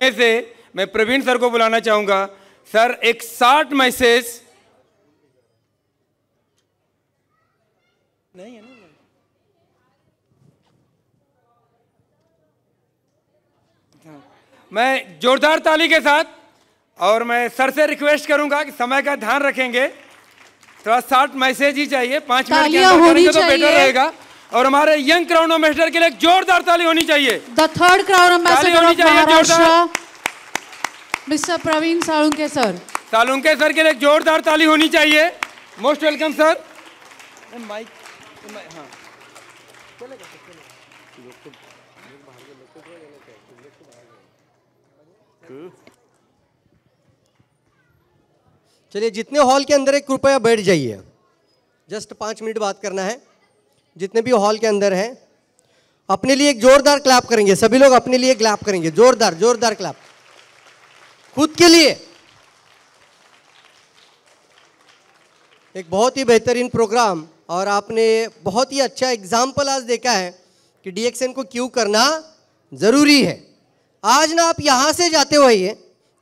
से मैं प्रवीण सर को बुलाना चाहूँगा। सर एक शार्ट मैसेज। नहीं है ना। मैं जोरदार ताली के साथ और मैं सर से रिक्वेस्ट करूँगा कि समय का ध्यान रखेंगे। थोड़ा शार्ट मैसेज ही चाहिए पाँच मिनट के अंदर तो बेटर रहेगा। और हमारे यंग क्राउन एम्बेसडर के लिए एक जोरदार ताली होनी चाहिए। होनी of चाहिए, Maharashtra, Mr. Praveen Salunke sir. Salunke sir के लिए एक जोरदार ताली होनी चाहिए। मोस्ट वेलकम सर माइक हाँ। चलिए जितने हॉल के अंदर है कृपया बैठ जाइए। जस्ट पाँच मिनट बात करना है। जितने भी हॉल के अंदर हैं, अपने लिए एक जोरदार क्लैप करेंगे। सभी लोग अपने लिए क्लैप करेंगे। जोरदार जोरदार क्लैप। खुद के लिए। एक बहुत ही बेहतरीन प्रोग्राम और आपने बहुत ही अच्छा एग्ज़ाम्पल आज देखा है कि डीएक्सएन को क्यों करना ज़रूरी है। आज ना आप यहाँ से जाते हुए,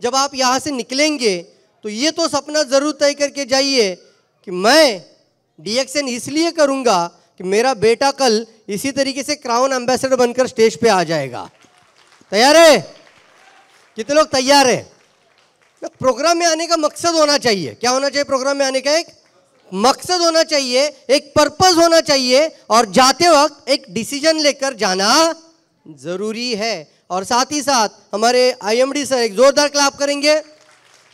जब आप यहाँ से निकलेंगे तो ये तो सपना ज़रूर तय करके जाइए कि मैं डीएक्सएन इसलिए करूँगा कि मेरा बेटा कल इसी तरीके से क्राउन एम्बेसडर बनकर स्टेज पे आ जाएगा। तैयार है? कितने लोग तैयार है? तो प्रोग्राम में आने का मकसद होना चाहिए। क्या होना चाहिए प्रोग्राम में आने का एक? मकसद होना चाहिए, एक पर्पज होना चाहिए और जाते वक्त एक डिसीज़न लेकर जाना ज़रूरी है। और साथ ही साथ हमारे आईएमडी सर एक जोरदार क्लाप करेंगे।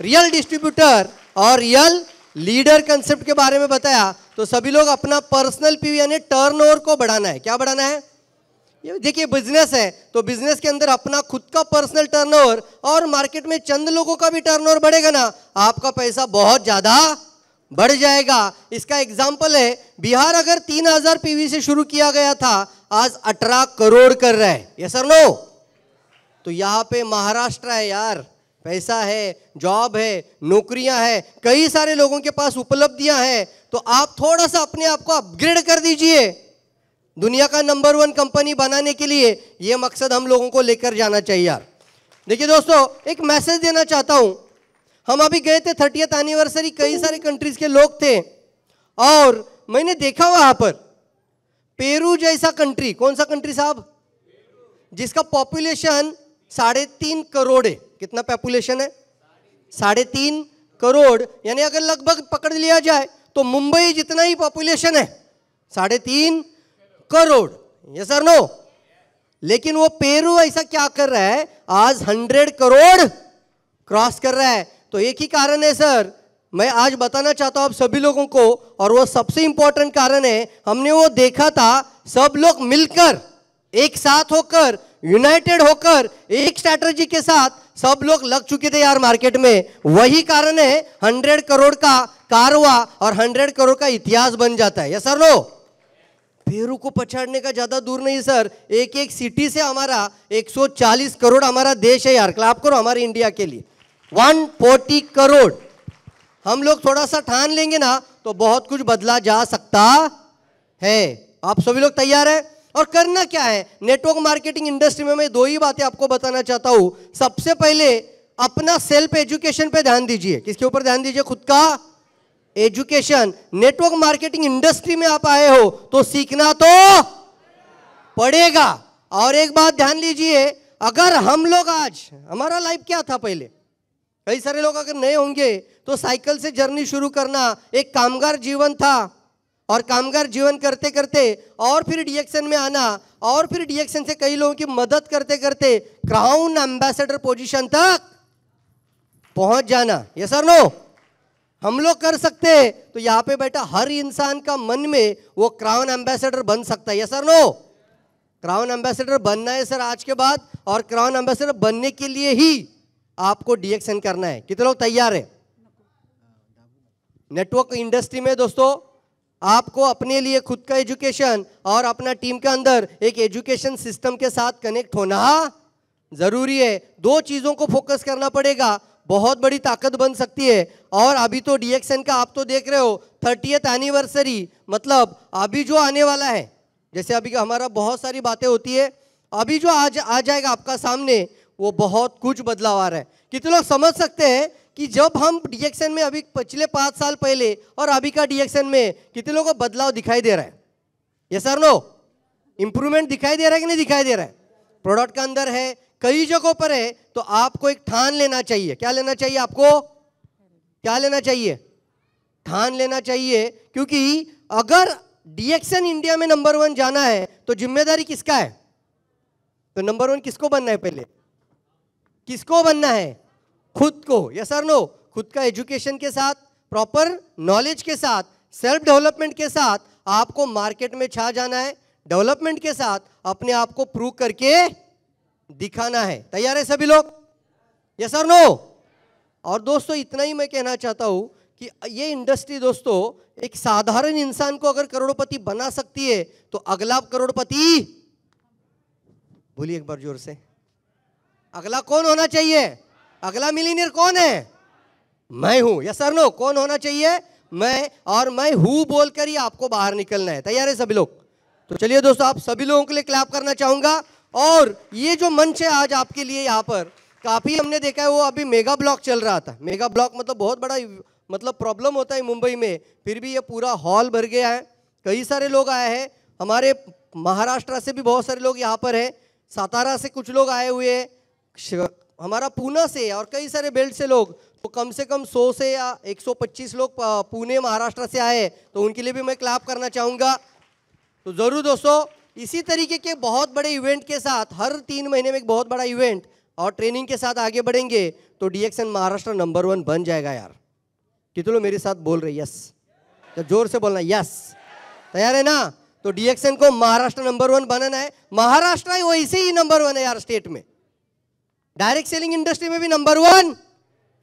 रियल डिस्ट्रीब्यूटर और रियल लीडर कंसेप्ट के बारे में बताया तो सभी लोग अपना पर्सनल पीवी यानी टर्नओवर को बढ़ाना है। क्या बढ़ाना है? ये देखिए बिज़नेस है तो बिज़नेस के अंदर अपना खुद का पर्सनल टर्नओवर और मार्केट में चंद लोगों का भी टर्नओवर बढ़ेगा ना, आपका पैसा बहुत ज़्यादा बढ़ जाएगा। इसका एग्ज़ाम्पल है, बिहार अगर तीन हज़ार पीवी से शुरू किया गया था, आज अठारह करोड़ कर रहे है। ये सर नो तो यहाँ पे महाराष्ट्र है यार। पैसा है जॉब है, नौकरियाँ है, कई सारे लोगों के पास उपलब्धियाँ हैं तो आप थोड़ा सा अपने आप को अपग्रेड कर दीजिए। दुनिया का नंबर वन कंपनी बनाने के लिए ये मकसद हम लोगों को लेकर जाना चाहिए यार। देखिए दोस्तों, एक मैसेज देना चाहता हूँ। हम अभी गए थे थर्टियथ एनिवर्सरी कई सारे कंट्रीज़ के लोग थे, और मैंने देखा वहाँ पर पेरू जैसा कंट्री कौन सा कंट्री साहब? जिसका पॉपुलेशन साढ़े तीन करोड़ है। कितना पॉपुलेशन है? साढ़े तीन करोड़। यानी अगर लगभग पकड़ लिया जाए तो मुंबई जितना ही पॉपुलेशन है, साढ़े तीन करोड़। ये सर नो लेकिन वो पेरू ऐसा क्या कर रहा है? आज हंड्रेड करोड़ क्रॉस कर रहा है। तो एक ही कारण है सर मैं आज बताना चाहता हूँ आप सभी लोगों को, और वो सबसे इंपॉर्टेंट कारण है, हमने वो देखा था, सब लोग मिलकर, एक साथ होकर यूनाइटेड होकर एक स्ट्रैटेजी के साथ सब लोग लग चुके थे यार मार्केट में। वही कारण है हंड्रेड करोड़ का कारवा और हंड्रेड करोड़ का इतिहास बन जाता है। सर नो पेरू को पछाड़ने का ज़्यादा दूर नहीं सर एक एक सिटी से हमारा 140 करोड़ हमारा देश है यार। क्लाप करो हमारे इंडिया के लिए। 140 करोड़। हम लोग थोड़ा सा ठान लेंगे ना तो बहुत कुछ बदला जा सकता है। आप सभी लोग तैयार है? और करना क्या है? नेटवर्क मार्केटिंग इंडस्ट्री में मैं दो ही बातें आपको बताना चाहता हूँ। सबसे पहले, अपना सेल्फ एजुकेशन पे ध्यान दीजिए। किसके ऊपर ध्यान दीजिए? खुद का एजुकेशन नेटवर्क मार्केटिंग इंडस्ट्री में आप आए हो तो सीखना तो पड़ेगा। और एक बात ध्यान लीजिए अगर हम लोग आज, हमारा लाइफ क्या था पहले? कई सारे लोग अगर नए होंगे तो साइकिल से जर्नी शुरू करना एक कामगार जीवन था। और कामगार जीवन करते करते और फिर डीएक्सन में आना और फिर डीएक्सन से कई लोगों की मदद करते करते क्राउन एम्बेसडर पोजीशन तक पहुँच जाना। ये सर नो हम लोग कर सकते हैं तो यहाँ पे बैठा हर इंसान का मन में वो क्राउन एम्बेसडर बन सकता है। ये सर नो क्राउन एम्बेसडर बनना है सर आज के बाद, और क्राउन एम्बेसडर बनने के लिए ही आपको डीएक्सन करना है। कितने लोग तैयार है? नेटवर्क इंडस्ट्री में दोस्तों आपको अपने लिए खुद का एजुकेशन और अपना टीम के अंदर एक एजुकेशन सिस्टम के साथ कनेक्ट होना ज़रूरी है। दो चीज़ों को फोकस करना पड़ेगा। बहुत बड़ी ताकत बन सकती है। और अभी तो डीएक्सन का आप तो देख रहे हो थर्टियथ एनिवर्सरी मतलब अभी जो आने वाला है, जैसे अभी हमारा बहुत सारी बातें होती है, अभी जो आज आ जाएगा आपका सामने, वो बहुत कुछ बदलाव आ रहा है। कितने लोग समझ सकते हैं कि जब हम डीएक्सन में अभी पिछले पाँच साल पहले और अभी का डीएक्सन में कितने लोगों को बदलाव दिखाई दे रहा है? ये सर नो इंप्रूवमेंट दिखाई दे रहा है कि नहीं दिखाई दे रहा है? प्रोडक्ट का अंदर है, कई जगहों पर है तो आपको एक ठान लेना चाहिए। क्या लेना चाहिए आपको? क्या लेना चाहिए? ठान लेना चाहिए, क्योंकि अगर डीएक्सन इंडिया में नंबर वन जाना है तो ज़िम्मेदारी किसका है? तो नंबर वन किसको बनना है पहले? किसको बनना है? खुद को यस सर नो खुद का एजुकेशन के साथ प्रॉपर नॉलेज के साथ सेल्फ डेवलपमेंट के साथ आपको मार्केट में छा जाना है डेवलपमेंट के साथ अपने आप को प्रूव करके दिखाना है। तैयार है सभी लोग? यस सर नो और दोस्तों, इतना ही मैं कहना चाहता हूँ कि ये इंडस्ट्री दोस्तों, एक साधारण इंसान को अगर करोड़पति बना सकती है तो अगला करोड़पति, बोलिए एक बार ज़ोर से, अगला कौन होना चाहिए? अगला मिलीनियर कौन है? मैं हूँ। यस सर, नो, कौन होना चाहिए? मैं और मैं हूँ बोलकर ही आपको बाहर निकलना है। तैयार है सभी लोग? तो चलिए दोस्तों, आप सभी लोगों के लिए क्लैप करना चाहूँगा। और ये जो मंच है आज आपके लिए यहाँ पर, काफ़ी हमने देखा है, वो अभी मेगा ब्लॉक चल रहा था। मेगा ब्लॉक मतलब बहुत बड़ा मतलब प्रॉब्लम होता है मुंबई में। फिर भी ये पूरा हॉल भर गया है। कई सारे लोग आए हैं। हमारे महाराष्ट्र से भी बहुत सारे लोग यहाँ पर हैं। सातारा से कुछ लोग आए हुए हैं। हमारा पूना से और कई सारे बेल्ट से लोग तो कम से कम 100 से या 125 लोग पुणे, महाराष्ट्र से आए तो उनके लिए भी मैं क्लाप करना चाहूँगा। तो ज़रूर दोस्तों, इसी तरीके के बहुत बड़े इवेंट के साथ, हर तीन महीने में एक बहुत बड़ा इवेंट और ट्रेनिंग के साथ आगे बढ़ेंगे तो डीएक्सन महाराष्ट्र नंबर वन बन जाएगा यार। कितने लोग मेरे साथ बोल रहे यस तो ज़ोर से बोलना यस तैयार है ना? तो डीएक्सन को महाराष्ट्र नंबर वन बनाना है। महाराष्ट्र ही वैसे ही नंबर वन है यार स्टेट में। डायरेक्ट सेलिंग इंडस्ट्री में भी नंबर वन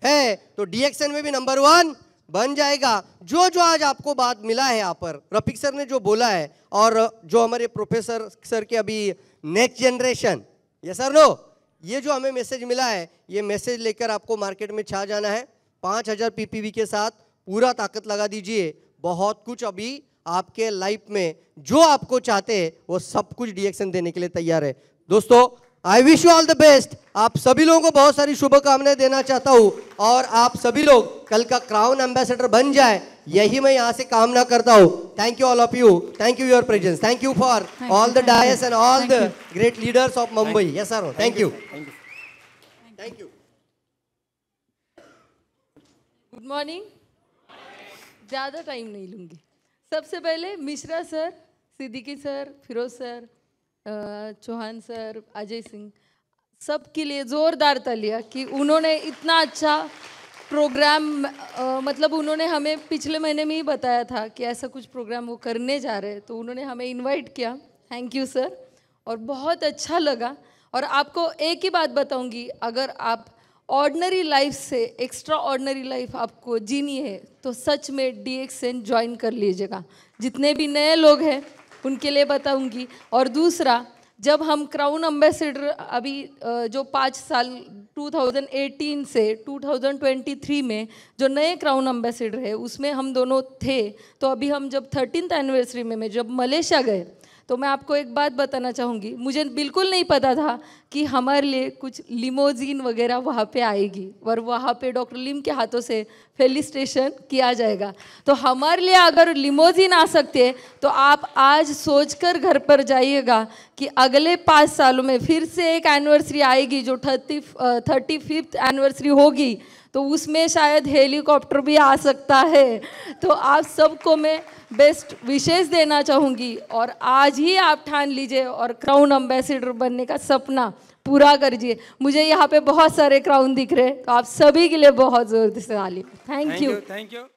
है तो डीएक्सन में भी नंबर वन बन जाएगा। जो जो आज आपको बात मिला है यहाँ पर, रफिक सर ने जो बोला है, और जो हमारे प्रोफेसर सर के अभी नेक्स्ट जनरेशन, ये सर नो, ये जो हमें मैसेज मिला है, ये मैसेज लेकर आपको मार्केट में छा जाना है। पाँच हज़ार पीपीवी के साथ पूरा ताकत लगा दीजिए। बहुत कुछ अभी आपके लाइफ में जो आपको चाहते हैं, वो सब कुछ डिएक्शन देने के लिए तैयार है। दोस्तों I wish you all the best आप सभी लोगों को बहुत सारी शुभकामनाएँ देना चाहता हूँ और आप सभी लोग कल का क्राउन एम्बेसडर बन जाए यही मैं यहाँ से कामना करता हूँ। Thank you all of you thank you your presence thank you for all the dais and all the great leaders of Mumbai yes sir thank you thank you good morning ज़्यादा टाइम नहीं लूँगी। सबसे पहले Mishra sir Siddiqui sir Firoz sir Chauhan sir Ajay Singh सब के लिए ज़ोरदार तालिया कि उन्होंने इतना अच्छा प्रोग्राम आ, मतलब उन्होंने हमें पिछले महीने में ही बताया था कि ऐसा कुछ प्रोग्राम वो करने जा रहे हैं तो उन्होंने हमें इनवाइट किया। थैंक यू सर और बहुत अच्छा लगा। और आपको एक ही बात बताऊँगी अगर आप ऑर्डनरी लाइफ से एक्स्ट्रा ऑर्डनरी लाइफ आपको जीनी है तो सच में डी एक्सन ज्वाइन कर लीजिएगा। जितने भी नए लोग हैं उनके लिए बताऊँगी। और दूसरा, जब हम क्राउन अम्बेसडर अभी जो पाँच साल 2018 से 2023 में जो नए क्राउन अम्बेसडर है, उसमें हम दोनों थे। तो अभी हम जब थर्टीन एनिवर्सरी में जब मलेशिया गए तो मैं आपको एक बात बताना चाहूँगी। मुझे बिल्कुल नहीं पता था कि हमारे लिए कुछ लिमोजिन वगैरह वहाँ पे आएगी और वहाँ पे डॉक्टर लिम के हाथों से फेलिस्टेशन किया जाएगा। तो हमारे लिए अगर लिमोजिन आ सकते हैं तो आप आज सोचकर घर पर जाइएगा कि अगले पाँच सालों में फिर से एक एनिवर्सरी आएगी जो थर्टी थर्टी फिफ्थ एनिवर्सरी होगी। तो उसमें शायद हेलीकॉप्टर भी आ सकता है। तो आप सबको मैं बेस्ट विशेष देना चाहूँगी और आज ही आप ठान लीजिए और क्राउन अम्बेसिडर बनने का सपना पूरा कर दिए मुझे यहाँ पे बहुत सारे क्राउन दिख रहे हैं तो आप सभी के लिए बहुत ज़ोर से ताली थैंक यू थैंक यू